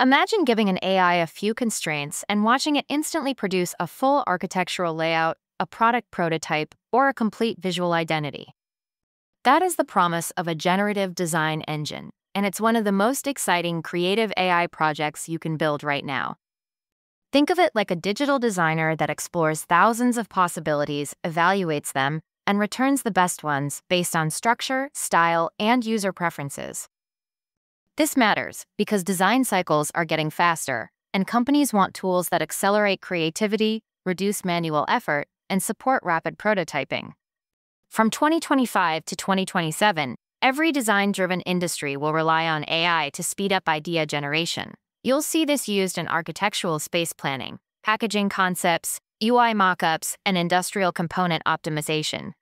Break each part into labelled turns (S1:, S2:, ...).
S1: Imagine giving an AI a few constraints and watching it instantly produce a full architectural layout, a product prototype, or a complete visual identity. That is the promise of a generative design engine, and it's one of the most exciting creative AI projects you can build right now. Think of it like a digital designer that explores thousands of possibilities, evaluates them, and returns the best ones based on structure, style, and user preferences. This matters because design cycles are getting faster, and companies want tools that accelerate creativity, reduce manual effort, and support rapid prototyping. From 2025 to 2027, every design driven industry will rely on AI to speed up idea generation. You'll see this used in architectural space planning, packaging concepts, UI mockups, and industrial component optimization.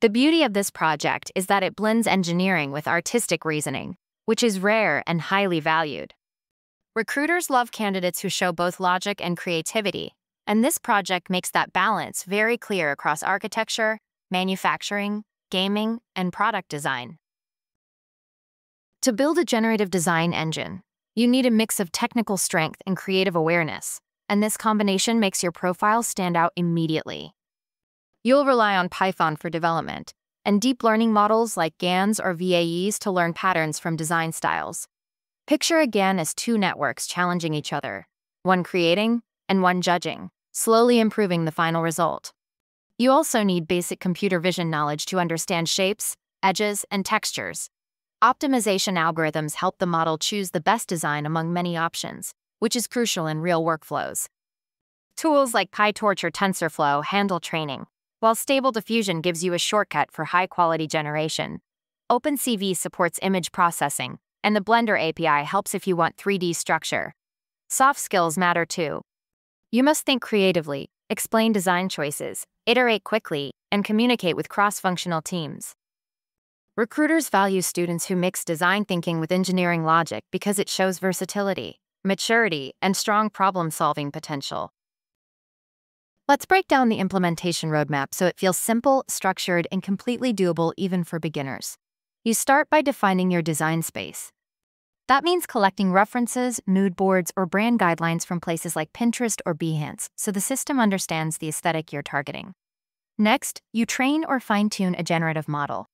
S1: The beauty of this project is that it blends engineering with artistic reasoning, which is rare and highly valued. Recruiters love candidates who show both logic and creativity, and this project makes that balance very clear across architecture, manufacturing, gaming, and product design. To build a generative design engine, you need a mix of technical strength and creative awareness, and this combination makes your profile stand out immediately. You'll rely on Python for development, and deep learning models like GANs or VAEs to learn patterns from design styles. Picture a GAN as two networks challenging each other, one creating and one judging, slowly improving the final result. You also need basic computer vision knowledge to understand shapes, edges, and textures. Optimization algorithms help the model choose the best design among many options, which is crucial in real workflows. Tools like PyTorch or TensorFlow handle training, while Stable Diffusion gives you a shortcut for high-quality generation. OpenCV supports image processing, and the Blender API helps if you want 3D structure. Soft skills matter too. You must think creatively, explain design choices, iterate quickly, and communicate with cross-functional teams. Recruiters value students who mix design thinking with engineering logic because it shows versatility, maturity, and strong problem-solving potential. Let's break down the implementation roadmap so it feels simple, structured, and completely doable even for beginners. You start by defining your design space. That means collecting references, mood boards, or brand guidelines from places like Pinterest or Behance so the system understands the aesthetic you're targeting. Next, you train or fine-tune a generative model.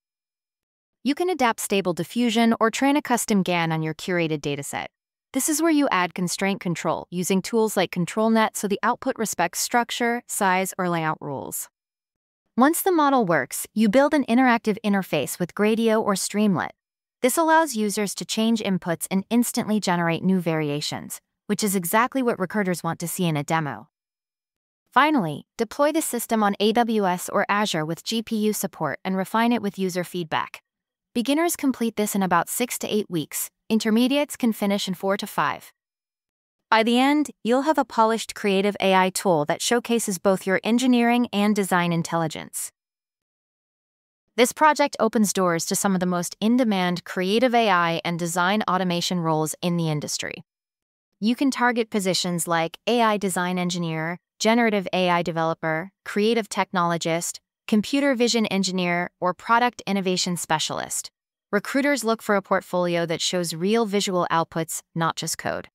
S1: You can adapt stable diffusion or train a custom GAN on your curated dataset. This is where you add constraint control using tools like ControlNet so the output respects structure, size, or layout rules. Once the model works, you build an interactive interface with Gradio or Streamlit. This allows users to change inputs and instantly generate new variations, which is exactly what recruiters want to see in a demo. Finally, deploy the system on AWS or Azure with GPU support and refine it with user feedback. Beginners complete this in about 6 to 8 weeks, intermediates can finish in 4 to 5. By the end, you'll have a polished creative AI tool that showcases both your engineering and design intelligence. This project opens doors to some of the most in-demand creative AI and design automation roles in the industry. You can target positions like AI design engineer, generative AI developer, creative technologist, computer vision engineer, or product innovation specialist. Recruiters look for a portfolio that shows real visual outputs, not just code.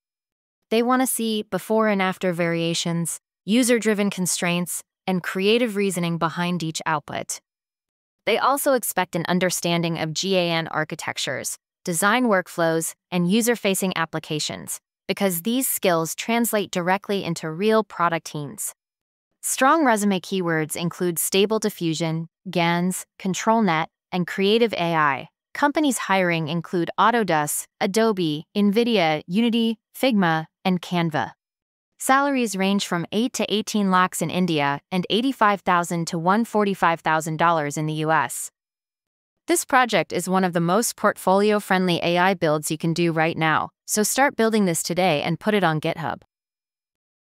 S1: They want to see before and after variations, user driven constraints, and creative reasoning behind each output. They also expect an understanding of GAN architectures, design workflows, and user facing applications, because these skills translate directly into real product teams. Strong resume keywords include stable diffusion, GANs, ControlNet, and creative AI, Companies hiring include Autodesk, Adobe, NVIDIA, Unity, Figma, and Canva. Salaries range from 8 to 18 lakhs in India and 85,000 to $145,000 in the US. This project is one of the most portfolio-friendly AI builds you can do right now, so start building this today and put it on GitHub.